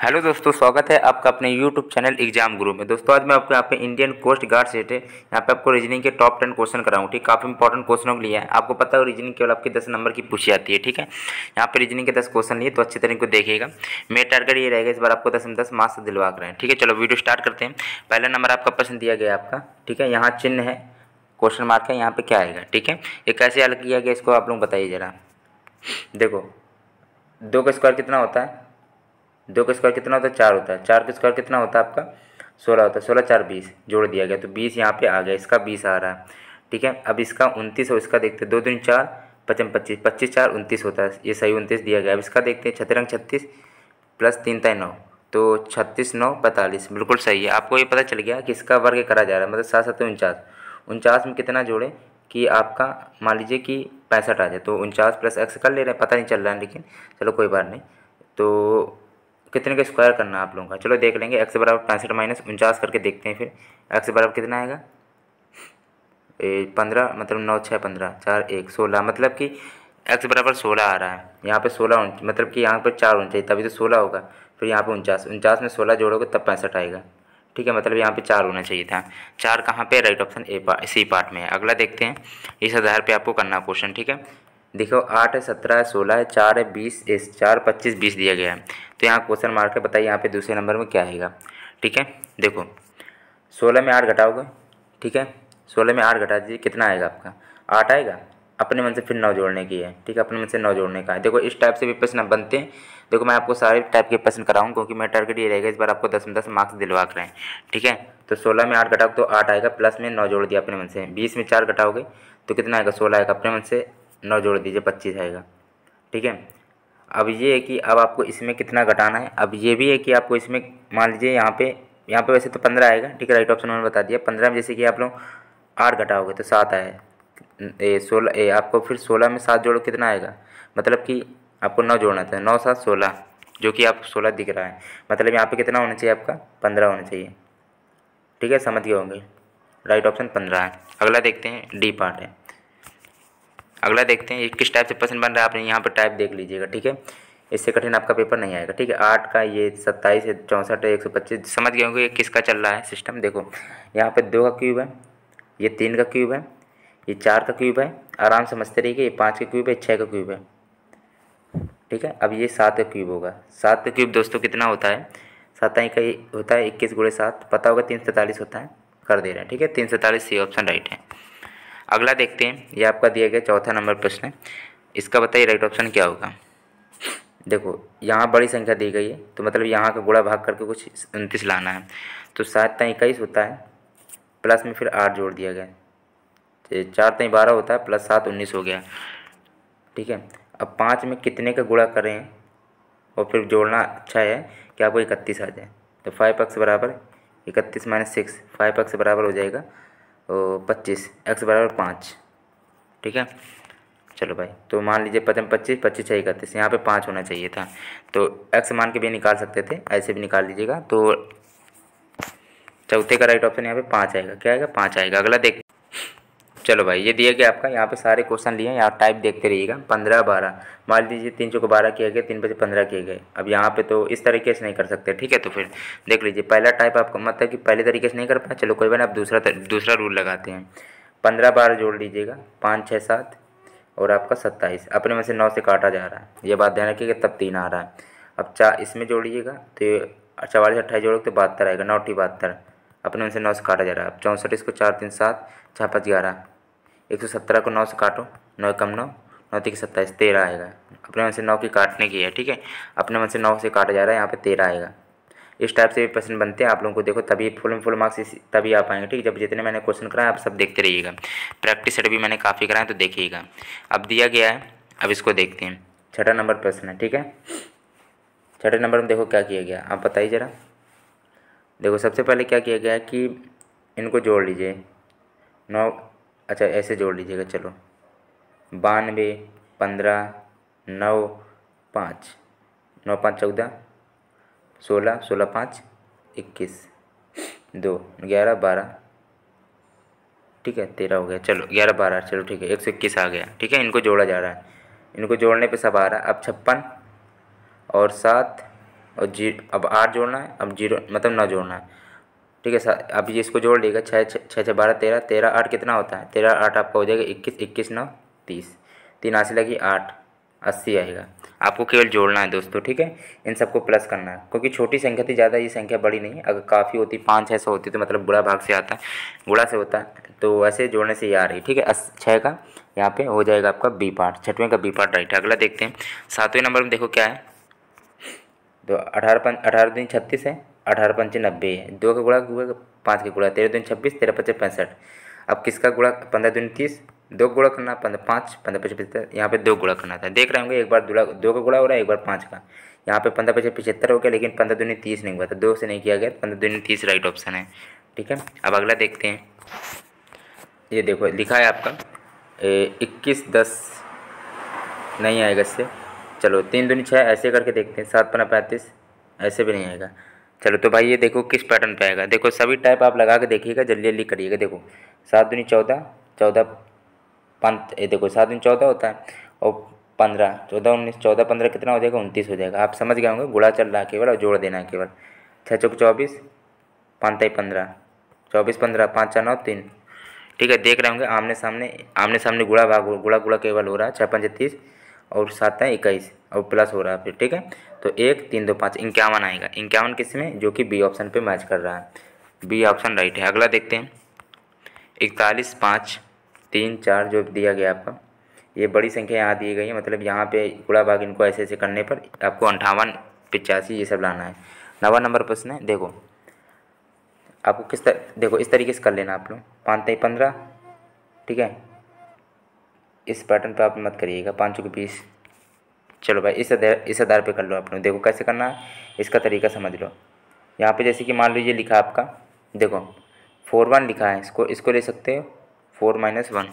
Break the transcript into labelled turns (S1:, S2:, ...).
S1: Hello दोस्तों, स्वागत है आपका अपने यूट्यूब चैनल एग्ज़ाम गुरु में। दोस्तों, आज मैं आपको यहाँ पे इंडियन कोस्ट गार्ड सेट है यहाँ पे आपको रीजनिंग के टॉप टेन क्वेश्चन कराऊँ, ठीक? काफ़ी इंपॉर्टेंट क्वेश्चनों के लिए है। आपको पता है रीजनिंग केवल आपकी दस नंबर की पूछी जाती है, ठीक है? यहाँ पे रीजनिंग के दस क्वेश्चन लिए तो अच्छे तरीके को देखिएगा। मेरा टारगेट ये रहेगा, इस बार आपको दस में दस मार्क्स दिलवा कर ठीक है? चलो वीडियो स्टार्ट करते हैं। पहला नंबर आपका प्रश्न दिया गया आपका, ठीक है? यहाँ चिन्ह है क्वेश्चन मार्क है, यहाँ पर क्या आएगा, ठीक है? ये कैसे हल किया गया, इसको आप लोग बताइए ज़रा। देखो, दो का स्क्वायर कितना होता है? दो का स्क्वायर कितना होता है? चार होता है। चार का स्क्वायर कितना होता है आपका? सोलह होता है। सोलह, चार, बीस। जोड़ दिया गया। तो बीस यहाँ पे आ गया। इसका बीस आ रहा है। ठीक है? अब इसका उनतीस और इसका देखते हैं। दो दिन चार पचम पच्चीस। पच्चीस, चार, उनतीस होता है। ये सही उनतीस दिया गया। अब इसका देखते हैं। छतरंग छत्तीस प्लस तीन तय नौ। तो छत्तीस, नौ, पैंतालीस। बिल्कुल सही है। आपको ये पता चल गया कि इसका वर्ग करा जा रहा है। मतलब सात सत्तर उनचास। उनचास में कितना जोड़े कि आपका मान लीजिए कि पैंसठ आ जाए। तो उनचास प्लस एक्स कर ले रहे हैं। पता नहीं चल रहा है लेकिन। चलो कोई बात नहीं। तो कितने का स्क्वायर करना है आप लोगों का? चलो देख लेंगे एक्स बराबर पैंसठ माइनस उनचास करके देखते हैं फिर। एक्स बराबर कितना आएगा? पंद्रह मतलब नौ छः पंद्रह, चार, एक, सोलह मतलब कि एक्स बराबर सोलह आ रहा है। यहाँ पे सोलह मतलब कि यहाँ पर चार होना चाहिए तभी तो सोलह होगा। फिर यहाँ पे उनचास उनचास में सोलह जोड़ोगे तब पैंसठ आएगा। ठीक है मतलब यहाँ पे चार होना चाहिए था। चार कहाँ पे? Right option A part C part में है। अगला देखते हैं। इस आधार पे आपको करना क्वेश्चन ठीक है? देखो, आठ है, सत्रह है, सोलह है, चार है, बीस इस चार, पच्चीस, बीस दिया गया है। तो यहाँ क्वेश्चन मार्क है, बताइए यहाँ पे दूसरे नंबर में क्या आएगा। ठीक है? देखो, सोलह में आठ घटाओगे, ठीक है? सोलह में आठ घटा दीजिए, कितना आएगा आपका? आठ आएगा? अपने मन से फिर नौ जोड़ने की है, ठीक है? अपने मन से नौ जोड़ने का है। देखो, इस टाइप से भी प्रश्न बनते हैं। देखो, मैं आपको सारे टाइप के प्रश्न कराऊँ क्योंकि मेरा टारगेट ये रहेगा, इस बार आपको दस में दस मार्क्स दिलवा कर रहे हैं ठीक है? तो सोलह में आठ घटाओ तो आठ आएगा प्लस में नौ जोड़ दिया अपने मन से। बीस में चार घटाओगे तो कितना आएगा? सोलह आएगा अपने मन से नौ जोड़ दीजिए, पच्चीस आएगा। ठीक है? अब ये है कि अब आपको इसमें कितना घटाना है? अब ये भी है कि आपको इसमें मान लीजिए यहाँ पे यहाँ पे वैसे तो पंद्रह आएगा, ठीक है? राइट ऑप्शन मैंने बता दिया। पंद्रह में जैसे कि आप लोग आठ घटाओगे तो सात आए सोलह, ए, आपको फिर सोलह में सात जोड़ो कितना आएगा? मतलब कि आपको नौ जोड़ना था। नौ, सात, सोलह, जो कि आप सोलह दिख रहा है। मतलब यहाँ पे कितना होना चाहिए आपका? पंद्रह होना चाहिए। ठीक है? समझ गए होंगे। राइट ऑप्शन पंद्रह है। अगला देखते हैं डी पार्ट है। अगला देखते हैं ये किस टाइप से प्रश्न बन रहा है, आपने यहाँ पर टाइप देख लीजिएगा, ठीक है? इससे कठिन आपका पेपर नहीं आएगा, ठीक है? आठ का ये सत्ताईस है, चौंसठ है, एक सौ पच्चीस, समझ गए होंगे ये किसका चल रहा है सिस्टम देखो, यहाँ पर दो का क्यूब है, ये तीन का क्यूब है, ये चार का क्यूब है, आराम समझते रहिए, ये पाँच का क्यूब है छः का क्यूब है, ठीक है? अब ये सात का क्यूब होगा। सात का क्यूब दोस्तों कितना होता है? सताई का होता है, इक्कीस गुड़े सात, पता होगा तीन सौ तैंतालीस होता है, कर दे रहे हैं, ठीक है? तीन सौ तैंतालीस सी ऑप्शन राइट है। अगला देखते हैं, ये आपका दिया गया चौथा नंबर प्रश्न है। इसका बताइए राइट ऑप्शन क्या होगा? देखो, यहाँ बड़ी संख्या दी गई है तो मतलब यहाँ का गुड़ा भाग करके कुछ उनतीस लाना है। तो सात तई इक्कीस होता है, प्लस में फिर आठ जोड़ दिया गया। तो चार तई बारह होता है, प्लस सात उन्नीस हो गया। ठीक है, अब पाँच में कितने का गुड़ा करें और फिर जोड़ना अच्छा है कि आपको इकतीस आ जाए। तो फाइव एक्स बराबर इकतीस माइनस सिक्स, फाइव एक्स बराबर हो जाएगा पच्चीस एक्स बराबर पाँच। ठीक है? चलो भाई तो मान लीजिए पचम पच्चीस पच्चीस छः इकतीस यहाँ पे पाँच होना चाहिए था। तो एक्स मान के भी निकाल सकते थे, ऐसे भी निकाल लीजिएगा तो चौथे का राइट ऑप्शन यहाँ पे पाँच आएगा। क्या आएगा? पाँच आएगा। अगला देख चलो भाई, ये दिया गया आपका। यहाँ पे सारे क्वेश्चन लिए यहाँ टाइप देखते रहिएगा। पंद्रह, बारह। मान लीजिए तीन चौको बारह किए गए, तीन बजे पंद्रह किए गए। अब यहाँ पे तो इस तरीके से नहीं कर सकते, ठीक है? तो फिर देख लीजिए, पहला टाइप आपका मतलब कि पहले तरीके से नहीं कर पाए। चलो कोई बात आप दूसरा दूसरा रूल लगाते हैं। पंद्रह, बारह जोड़ लीजिएगा। पाँच छः सात और आपका सत्ताईस। अपने में से नौ से काटा जा रहा है। ये बात ध्यान रखिएगा, तब तीन आ रहा है। अब चार इसमें जोड़िएगा तो चवालीस, अट्ठाईस जोड़ोगे तो बहत्तर आएगा, नौ टी बहत्तर। अपने में से नौ से काटा जा रहा है। अब चौंसठ, इसको चार, तीन, सात छः पाँच, ग्यारह। एक सौ सत्रह को नौ से काटो, नौ कम नौ नौ तीन सत्ताईस, तेरह आएगा। अपने मन से नौ की काटने की है, ठीक है? अपने मन से नौ से काटा जा रहा है, यहाँ पे तेरह आएगा। इस टाइप से भी प्रश्न बनते हैं, आप लोगों को देखो, तभी फुल फुल मार्क्स तभी आ पाएँगे, ठीक है? जब जितने मैंने क्वेश्चन कराए, आप सब देखते रहिएगा। प्रैक्टिस सेट भी मैंने काफ़ी कराए तो देखिएगा। अब दिया गया है, अब इसको देखते हैं। छठा नंबर प्रश्न है, ठीक है? छठे नंबर में देखो क्या किया गया, आप बताइए ज़रा। देखो, सबसे पहले क्या किया गया कि इनको जोड़ लीजिए। नौ अच्छा ऐसे जोड़ लीजिएगा, चलो। बानवे, पंद्रह, नौ, पाँच। नौ, पाँच, चौदह। सोलह सोलह, पाँच, इक्कीस। दो, ग्यारह, बारह। ठीक है, तेरह हो गया, चलो, ग्यारह, बारह, चलो, ठीक है, एक सौ इक्कीस आ गया। ठीक है, इनको जोड़ा जा रहा है। इनको जोड़ने पे सब आ रहा है। अब छप्पन और सात और जी, अब आठ जोड़ना है, अब ज़ीरो मतलब नौ जोड़ना है। ठीक है अब ये इसको जोड़ लीजिएगा छः छः छः बारह, तेरह तेरह, आठ कितना होता है? तेरह, आठ आपका हो जाएगा, इक्कीस इक्कीस, नौ, तीस। तीन आशी लगी आठ, अस्सी आएगा। आपको केवल जोड़ना है दोस्तों, ठीक है? इन सबको प्लस करना है, क्योंकि छोटी संख्या थी, ज़्यादा ये संख्या बड़ी नहीं अगर काफ़ी होती, पाँच छः सौ होती तो मतलब बुरा भाग से आता है गुड़ा से होता है। तो वैसे जोड़ने से ये आ रही ठीक है? छः का, यहाँ पे हो जाएगा आपका बी पार्ट छठवें का बी पार्ट राइट है। अगला देखते हैं, सातवें नंबर में देखो क्या है? तो अठारह पंच अठारह दिन छत्तीस है। अठारह पंच नब्बे, दो का गुड़ा हुआ पाँच का गुड़ा तेरह दून छब्बीस, तेरह पच्चीस पैंसठ। अब किसका गुड़ा पंद्रह दिन तीस? दो गुड़ा करना, पंद्रह पाँच, पंद्रह पच्चीस पचहत्तर, यहाँ पे दो गुड़ा करना था। देख रहे होंगे, एक बार दुला, दो का गुड़ा हो रहा है, एक बार पाँच का। यहाँ पे पंद्रह पच्चीस पचहत्तर हो गया, लेकिन पंद्रह दूनी तीस नहीं हुआ था। दो से नहीं किया गया, पंद्रह दूनी तीस राइट ऑप्शन है। ठीक है? अब अगला देखते हैं। ये देखो, लिखा है आपका इक्कीस, दस, नहीं आएगा इससे। चलो, तीन दूनी छः ऐसे करके देखते हैं, सात पन्ना पैंतीस, ऐसे भी नहीं आएगा। चलो तो भाई ये देखो किस पैटर्न पे आएगा। देखो सभी टाइप आप लगा के देखिएगा, जल्दी जल्दी करिएगा। देखो, सात दूनी चौदह चौदह पंत, ये देखो सात दूनी चौदह होता है और पंद्रह, चौदह उन्नीस, चौदह पंद्रह कितना हो जाएगा? उनतीस हो जाएगा। आप समझ गए होंगे गुड़ा चल रहा केवल और जोड़ देना केवल। छः चौक चौबीस पाँच पंद्रह। चौबीस, पंद्रह, पाँच चार नौ, तीन। ठीक है, देख रहे होंगे आमने सामने आमने सामने गुड़ा भाग गुड़ा गुड़ा केवल हो रहा है छः पंच तीस और सात है इक्कीस। और प्लस हो रहा है फिर, ठीक है? तो एक, तीन, दो, पाँच, इक्यावन आएगा। इक्यावन किसमें? जो कि बी ऑप्शन पे मैच कर रहा है। बी ऑप्शन राइट है। अगला देखते हैं। इकतालीस, पाँच, तीन, चार, जो दिया गया आपका। ये बड़ी संख्या यहाँ दी गई है। मतलब यहाँ पे कूड़ा भाग इनको ऐसे ऐसे करने पर आपको अंठावन, पिचासी ये सब लाना है। नवा नंबर प्रश्न है। देखो, आपको किस तरह देखो, इस तरीके से कर लेना आप लोग। पाँच तई पंद्रह, ठीक है? इस पैटर्न पर आप मत करिएगा। पाँच के बीस चलो भाई, इस आधार इस आधार पे कर लो लोग देखो कैसे करना है, इसका तरीका समझ लो। यहाँ पे जैसे कि मान लीजिए लिखा आपका, देखो, फोर वन लिखा है, इसको इसको ले सकते हो? Four minus one.